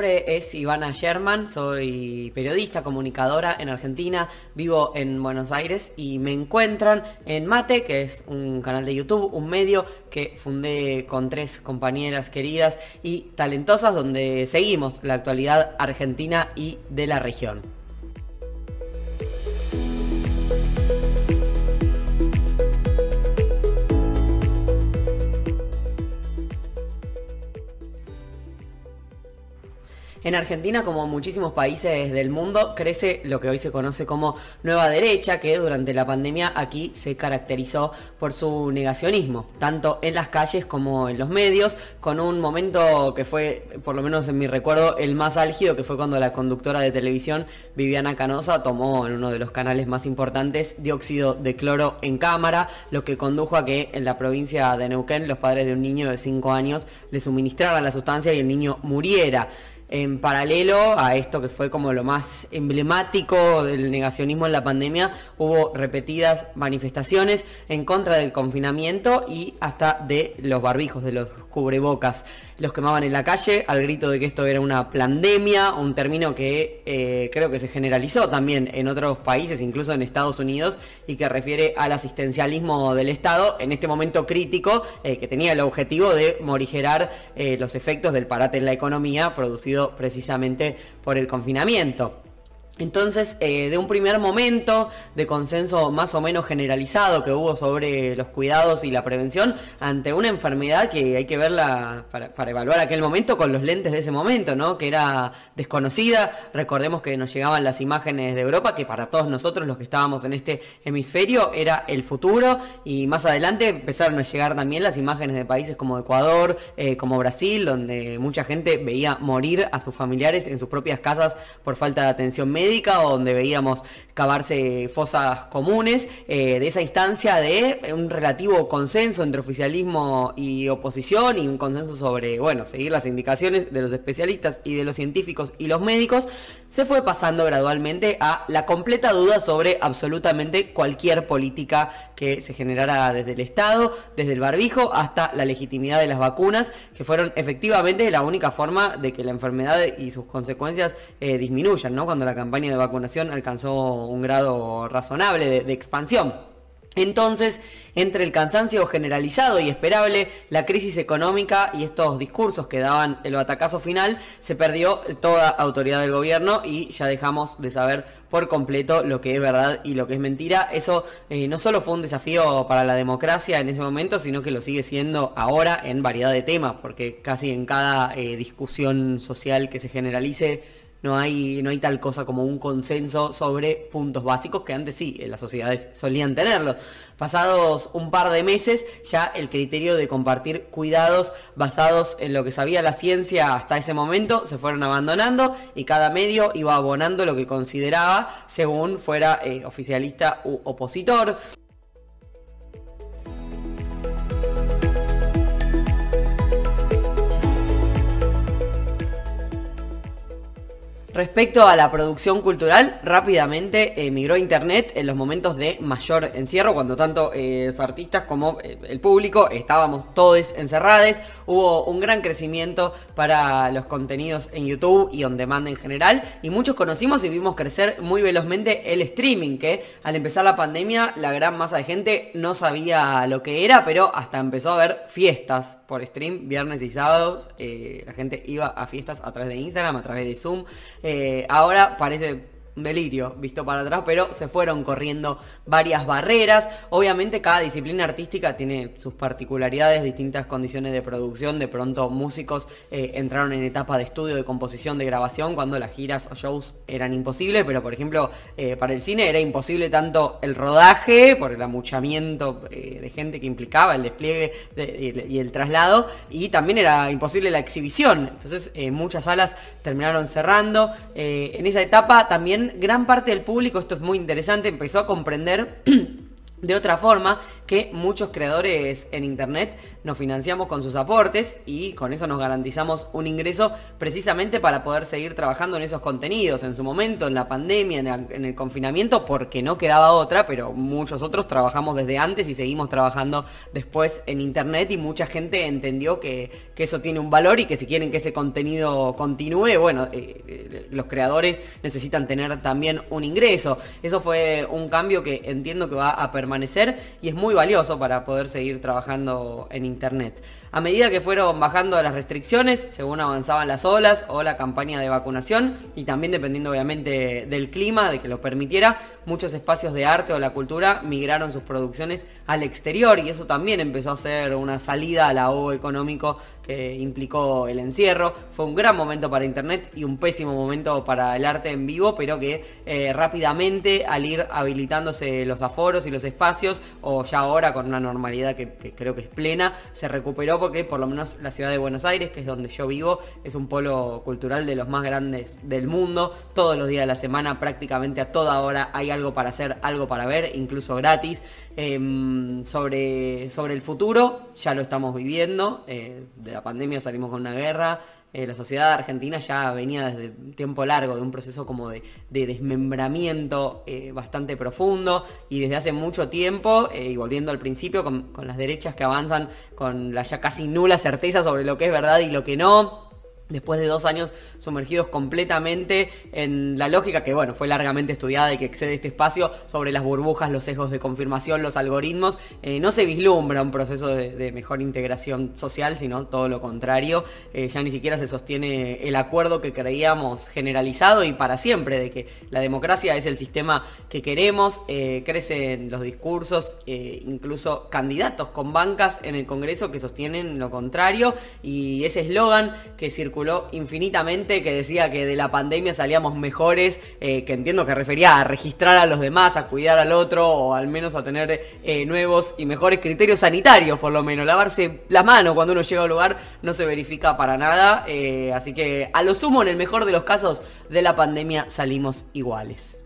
nombre es Ivana Sherman, soy periodista, comunicadora en Argentina, vivo en Buenos Aires y me encuentran en Mate, que es un canal de YouTube, un medio que fundé con tres compañeras queridas y talentosas donde seguimos la actualidad argentina y de la región. En Argentina, como en muchísimos países del mundo, crece lo que hoy se conoce como nueva derecha, que durante la pandemia aquí se caracterizó por su negacionismo, tanto en las calles como en los medios, con un momento que fue, por lo menos en mi recuerdo, el más álgido, que fue cuando la conductora de televisión Viviana Canosa tomó en uno de los canales más importantes dióxido de cloro en cámara, lo que condujo a que en la provincia de Neuquén los padres de un niño de 5 años le suministraran la sustancia y el niño muriera en paralelo a esto que fue como lo más emblemático del negacionismo en la pandemia, hubo repetidas manifestaciones en contra del confinamiento y hasta de los barbijos, de los cubrebocas. Los quemaban en la calle al grito de que esto era una pandemia, un término que eh, creo que se generalizó también en otros países, incluso en Estados Unidos, y que refiere al asistencialismo del Estado en este momento crítico eh, que tenía el objetivo de morigerar eh, los efectos del parate en la economía producido precisamente por el confinamiento. Entonces, eh, de un primer momento de consenso más o menos generalizado que hubo sobre los cuidados y la prevención ante una enfermedad que hay que verla para, evaluar aquel momento con los lentes de ese momento, ¿no? Que era desconocida. Recordemos que nos llegaban las imágenes de Europa, que para todos nosotros los que estábamos en este hemisferio era el futuro. Y más adelante empezaron a llegar también las imágenes de países como Ecuador, eh, como Brasil, donde mucha gente veía morir a sus familiares en sus propias casas por falta de atención médica donde veíamos cavarse fosas comunes, eh, de esa instancia de un relativo consenso entre oficialismo y oposición y un consenso sobre, bueno, seguir las indicaciones de los especialistas y de los científicos y los médicos, se fue pasando gradualmente a la completa duda sobre absolutamente cualquier política que se generara desde el Estado, desde el barbijo hasta la legitimidad de las vacunas, que fueron efectivamente la única forma de que la enfermedad y sus consecuencias eh, disminuyan, ¿no? Cuando la campaña de vacunación alcanzó un grado razonable de, expansión. Entonces, entre el cansancio generalizado y esperable, la crisis económica y estos discursos que daban el batacazo final, se perdió toda autoridad del gobierno y ya dejamos de saber por completo lo que es verdad y lo que es mentira. Eso eh, no solo fue un desafío para la democracia en ese momento, sino que lo sigue siendo ahora en variedad de temas, porque casi en cada eh, discusión social que se generalice, no hay, no hay tal cosa como un consenso sobre puntos básicos que antes sí, las sociedades solían tenerlo. Pasados un par de meses, ya el criterio de compartir cuidados basados en lo que sabía la ciencia hasta ese momento se fueron abandonando y cada medio iba abonando lo que consideraba según fuera eh, oficialista u opositor. Respecto a la producción cultural, rápidamente emigró a Internet en los momentos de mayor encierro, cuando tanto eh, los artistas como eh, el público estábamos todos encerrados. Hubo un gran crecimiento para los contenidos en YouTube y on demand en general, y muchos conocimos y vimos crecer muy velozmente el streaming, que al empezar la pandemia la gran masa de gente no sabía lo que era, pero hasta empezó a haber fiestas por stream, viernes y sábados. Eh, la gente iba a fiestas a través de Instagram, a través de Zoom. Eh, ahora parece delirio visto para atrás, pero se fueron corriendo varias barreras. Obviamente cada disciplina artística tiene sus particularidades, distintas condiciones de producción. De pronto músicos eh, entraron en etapa de estudio, de composición, de grabación, cuando las giras o shows eran imposibles, pero por ejemplo eh, para el cine era imposible tanto el rodaje, por el amuchamiento eh, de gente que implicaba, el despliegue y el traslado, y también era imposible la exhibición. Entonces muchas salas terminaron cerrando. en esa etapa también gran parte del público, esto es muy interesante, empezó a comprender de otra forma que muchos creadores en Internet nos financiamos con sus aportes y con eso nos garantizamos un ingreso precisamente para poder seguir trabajando en esos contenidos. En su momento, en la pandemia, en, el confinamiento, porque no quedaba otra, pero muchos otros trabajamos desde antes y seguimos trabajando después en Internet y mucha gente entendió que, eso tiene un valor y que si quieren que ese contenido continúe, bueno, eh, eh, los creadores necesitan tener también un ingreso. Eso fue un cambio que entiendo que va a permanecer y es muy valioso para poder seguir trabajando en Internet. A medida que fueron bajando las restricciones, según avanzaban las olas o la campaña de vacunación, y también dependiendo obviamente del clima, de que lo permitiera, muchos espacios de arte o la cultura migraron sus producciones al exterior y eso también empezó a ser una salida al ahogo económico que implicó el encierro. Fue un gran momento para Internet y un pésimo momento para el arte en vivo, pero que eh, rápidamente al ir habilitándose los aforos y los espacios, o ya ahora con una normalidad que creo que es plena, se recuperó porque por lo menos la ciudad de Buenos Aires, que es donde yo vivo, es un polo cultural de los más grandes del mundo. Todos los días de la semana, prácticamente a toda hora, hay algo para hacer, algo para ver, incluso gratis. Em, sobre, sobre el futuro, ya lo estamos viviendo. Eh, de la pandemia salimos con una guerra. Eh, la sociedad argentina ya venía desde tiempo largo de un proceso como de, desmembramiento eh, bastante profundo y desde hace mucho tiempo, y volviendo al principio, con, con las derechas que avanzan con la ya casi nula certeza sobre lo que es verdad y lo que no, después de dos años sumergidos completamente en la lógica que, bueno, fue largamente estudiada y que excede este espacio sobre las burbujas, los sesgos de confirmación, los algoritmos, eh, no se vislumbra un proceso de, mejor integración social, sino todo lo contrario. Eh, ya ni siquiera se sostiene el acuerdo que creíamos generalizado y para siempre, de que la democracia es el sistema que queremos, eh, crecen los discursos, incluso candidatos con bancas en el Congreso que sostienen lo contrario y ese eslogan que circula infinitamente, que decía que de la pandemia salíamos mejores, eh, que entiendo que refería a registrar a los demás, a cuidar al otro, o al menos a tener eh, nuevos y mejores criterios sanitarios, por lo menos. Lavarse la mano cuando uno llega a un lugar no se verifica para nada, eh, así que a lo sumo, en el mejor de los casos de la pandemia, salimos iguales.